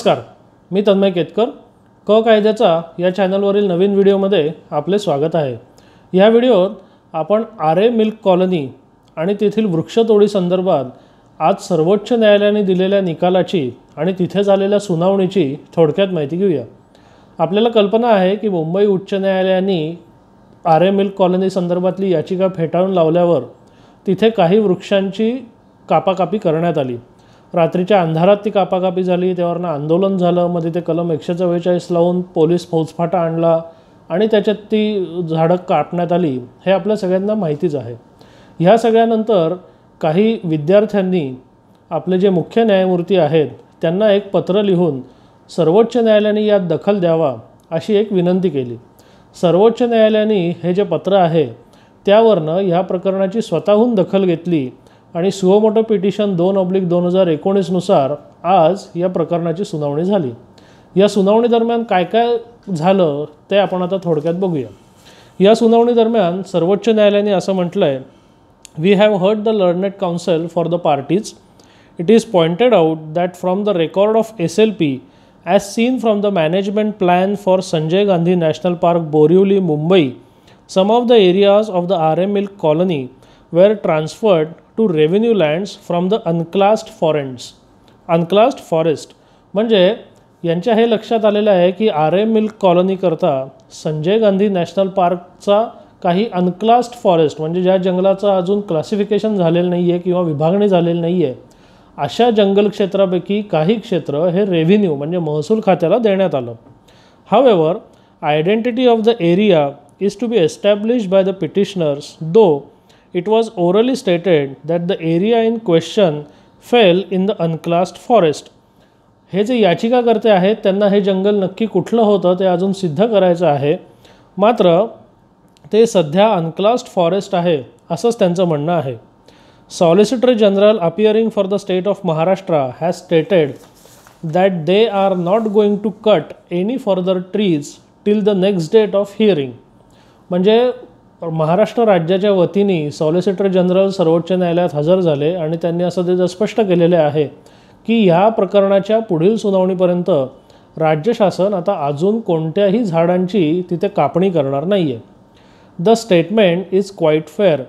नमस्कार मी तन्मय केतकर. क कायद्याचा या चॅनलवरील नवीन व्हिडिओमध्ये आपले स्वागत आहे. या व्हिडिओत आपण आरे मिल्क कॉलनी आणि तेथील वृक्षतोडी संदर्भात आज सर्वोच्च न्यायालयाने दिलेल्या निकालाची आणि तिथे झालेल्या सुनावणीची थोडक्यात माहिती घेऊया. आपल्याला कल्पना आहे की मुंबई उच्च न्यायालयाने आरे मिल्क कॉलनी संदर्भातली याचिका फेटाळून लावल्यावर तिथे काही वृक्षांची कापाकापी करण्यात आली. रात्रीच्या अंधारात ती कापाकापी झाली त्यावरनं आंदोलन झालं मध्ये ते कलम एकशे चव्वेचाळीस लावून पोलीस फौजफाटा आणला आणि त्याच्यात ती झाडं कापण्यात आली. हे आपल्या सगळ्यांना माहितीच आहे. ह्या सगळ्यानंतर काही विद्यार्थ्यांनी आपले जे मुख्य न्यायमूर्ती आहेत त्यांना एक पत्र लिहून सर्वोच्च न्यायालयाने यात दखल द्यावा अशी एक विनंती केली. सर्वोच्च न्यायालयाने हे जे पत्र आहे त्यावरनं ह्या प्रकरणाची स्वतःहून दखल घेतली आणि सुओमोटो पिटिशन दोन ऑब्लिक दोन हजार एकोणीसनुसार आज या प्रकरणाची सुनावणी झाली. या सुनावणी दरम्यान काय काय झालं ते आपण आता थोडक्यात बघूया. या सुनावणी दरम्यान सर्वोच्च न्यायालयाने असं म्हटलं आहे we have heard the learned counsel for the parties it is pointed out that from the record of S L P as seen from the management plan for Sanjay Gandhi national park Borivali Mumbai some of the areas of the R M milk colony were transferred to revenue lands from the unclassed forests unclassed forest म्हणजे यांच्या हे लक्षात आलेलं आहे की R A milk कॉलनीकरता Sanjay Gandhi national पार्कचा काही unclassed forest म्हणजे ज्या जंगलाचं अजून क्लासिफिकेशन झालेलं नाही आहे किंवा विभागणी झालेली नाही आहे अशा जंगल क्षेत्रापैकी काही क्षेत्र हे रेव्हेन्यू म्हणजे महसूल खात्याला देण्यात आलं. However identity of the area is to be establish by the petitioners though it was orally stated that the area in question fell in the unclassed forest. हे जे याचिकाकर्ते आहेत त्यांना हे जंगल नक्की कुठलं होतं ते अजून सिद्ध करायचं आहे. मात्र ते सध्या अनक्लास्ड फॉरेस्ट आहे असंच त्यांचं म्हणणं आहे. Solicitor general appearing for the state of Maharashtra has stated that they are not going to cut any further trees till the next date of hearing म्हणजे महाराष्ट्र राज्याच्या वतीने सॉलिसिटर जनरल सर्वोच्च न्यायालयात हजर झाले आणि त्यांनी असं ते स्पष्ट केलेले आहे की ह्या प्रकरणाच्या पुढील सुनावणीपर्यंत राज्य शासन आता अजून कोणत्याही झाडांची तिथे कापणी करणार नाही आहे the statement is quite fair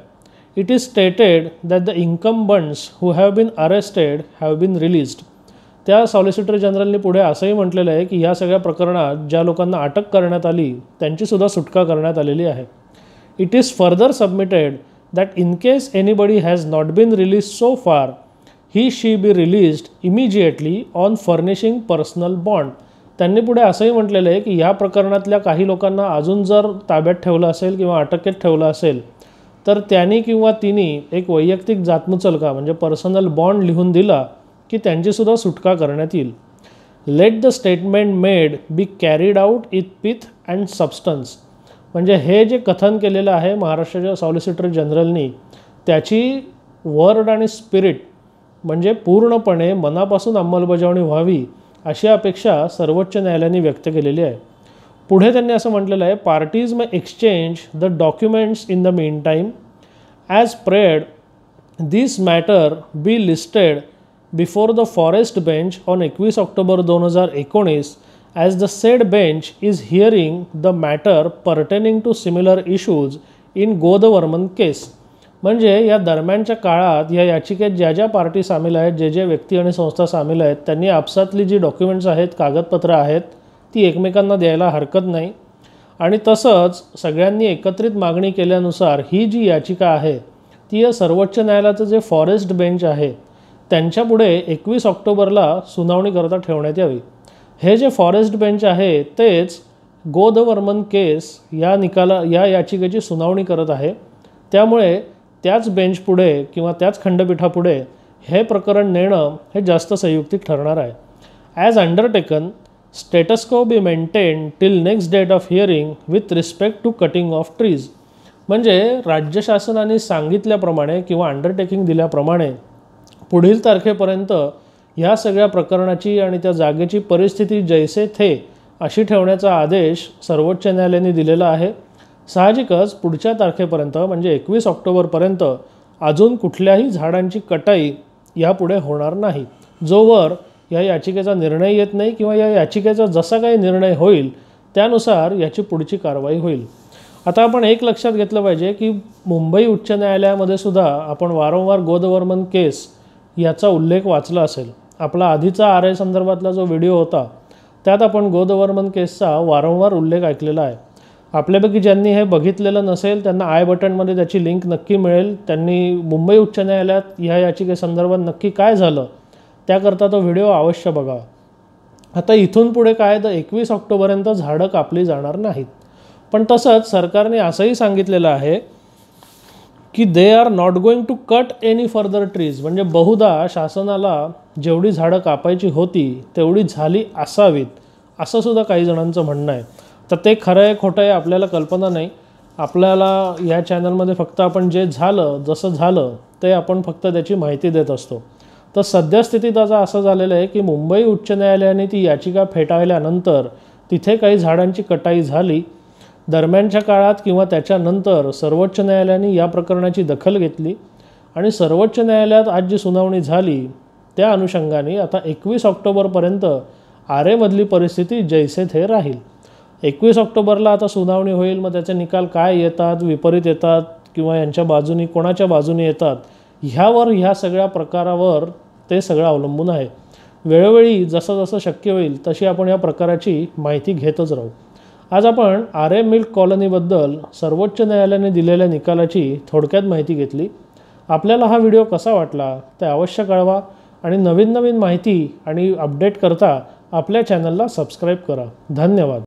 it is stated that the incumbents who have been arrested have been released त्या सॉलिसिटर जनरलने पुढे असंही म्हटलेलं आहे की ह्या सगळ्या प्रकरणात ज्या लोकांना अटक करण्यात आली त्यांचीसुद्धा सुटका करण्यात आलेली आहे. It is further submitted that in case anybody has not been release so far he she be released immediately on furnishing personal bond त्यांनी पुढे असंही म्हटलेलं आहे की ह्या प्रकरणातल्या काही लोकांना अजून जर ताब्यात ठेवलं असेल किंवा अटकेत ठेवलं असेल तर त्यांनी किंवा तिने एक वैयक्तिक जातमुचलका म्हणजे पर्सनल बॉन्ड लिहून दिला की त्यांचीसुद्धा सुटका करण्यात येईल. Let the statement made be carried out with pith and substance म्हणजे हे जे कथन केलेलं आहे महाराष्ट्राच्या सॉलिसिटर जनरलनी त्याची वर्ड आणि स्पिरिट म्हणजे पूर्णपणे मनापासून अंमलबजावणी व्हावी अशी अपेक्षा सर्वोच्च न्यायालयाने व्यक्त केलेली आहे. पुढे त्यांनी असं म्हटलेलं आहे parties may exchange the documents in the meantime as prayed this matter be listed before the forest bench on एकवीस ऑक्टोबर दोन हजार एकोणीस as the said bench is hearing the matter pertaining to similar issues in Godavarman case म्हणजे या दरम्यानच्या काळात या याचिकेत ज्या ज्या पार्टी सामील आहेत जे जे व्यक्ती आणि संस्था सामील आहेत त्यांनी आपसातली जी डॉक्युमेंट्स आहेत कागदपत्रं आहेत ती एकमेकांना द्यायला हरकत नाही. आणि तसंच सगळ्यांनी एकत्रित मागणी केल्यानुसार ही जी याचिका आहे ती या सर्वोच्च न्यायालयाचं जे फॉरेस्ट बेंच आहे त्यांच्यापुढे एकवीस ऑक्टोबरला सुनावणीकरता ठेवण्यात यावी. हे जे फॉरेस्ट बेंच आहे तेच गोदवर्मन केस या निकाला या याचिकेची सुनावणी करत आहे. त्यामुळे त्याच बेंच पुढे किंवा त्याच खंडपीठापुढे हे प्रकरण नेणं हे जास्त संयुक्तिक ठरणार आहे. As undertaken status quo be maintain till next date of hearing with respect to cutting of trees म्हणजे राज्य शासनाने सांगितल्याप्रमाणे किंवा अंडरटेकिंग दिल्याप्रमाणे पुढील तारखेपर्यंत ह्या सगळ्या प्रकरणाची आणि त्या जागेची परिस्थिती जैसे थे अशी ठेवण्याचा आदेश सर्वोच्च न्यायालयाने दिलेला आहे. साहजिकच पुढच्या तारखेपर्यंत म्हणजे एकवीस ऑक्टोबरपर्यंत अजून कुठल्याही झाडांची कटाई यापुढे होणार नाही. जोवर या याचिकेचा निर्णय येत नाही किंवा या याचिकेचा जसा काही निर्णय होईल त्यानुसार याची पुढची कारवाई होईल. आता आपण एक लक्षात घेतलं पाहिजे की मुंबई उच्च न्यायालयामध्ये सुद्धा आपण वारंवार गोदवर्मन केस याचा उल्लेख वाचला असेल. आपला आधीचा आर आय संदर्भातला जो व्हिडिओ होता त्यात आपण गोदवर्मन केसचा वारंवार उल्लेख ऐकलेला आहे. आपल्यापैकी ज्यांनी हे बघितलेलं नसेल त्यांना आय बटनमध्ये त्याची लिंक नक्की मिळेल. त्यांनी मुंबई उच्च न्यायालयात ह्या याचिकेसंदर्भात नक्की काय झालं त्याकरता तो व्हिडिओ अवश्य बघा. आता इथून पुढे काय तर एकवीस ऑक्टोबरपर्यंत झाडं कापली जाणार नाहीत. पण तसंच सरकारने असंही सांगितलेलं आहे की they are not going to cut any further trees म्हणजे बहुधा शासनाला जेवढी झाडं कापायची होती तेवढी झाली असावीत. असं सुद्धा काही जणांचं म्हणणं आहे. तर ते खरं आहे खोटं आहे आपल्याला कल्पना नाही. आपल्याला या चॅनलमध्ये फक्त आपण जे झालं जसं झालं ते आपण फक्त त्याची माहिती देत असतो. तर सद्यस्थितीत आता असं झालेलं आहे की मुंबई उच्च न्यायालयाने ती याचिका फेटाळल्यानंतर तिथे काही झाडांची कटाई झाली. दरम्यानच्या काळात किंवा त्याच्यानंतर सर्वोच्च न्यायालयाने या प्रकरणाची दखल घेतली आणि सर्वोच्च न्यायालयात आज जी सुनावणी झाली त्या अनुषंगाने आता एकवीस ऑक्टोबरपर्यंत आरेमधली परिस्थिती जैसे थे राहील. एकवीस ऑक्टोबरला आता सुनावणी होईल मग त्याचे निकाल काय येतात विपरीत येतात किंवा यांच्या बाजूनी कोणाच्या बाजूने येतात ह्यावर ह्या सगळ्या प्रकारावर ते सगळं अवलंबून आहे. वेळोवेळी जसं जसं शक्य होईल तशी आपण या प्रकाराची माहिती घेतच राहू. आज आपण आर ए मिल्क कॉलनीबद्दल सर्वोच्च न्यायालयाने दिलेल्या निकालाची थोडक्यात माहिती घेतली. आपल्याला हा व्हिडिओ कसा वाटला ते अवश्य कळवा आणि नवीन नवीन माहिती आणि अपडेट करता आपल्या चॅनलला सबस्क्राईब करा. धन्यवाद.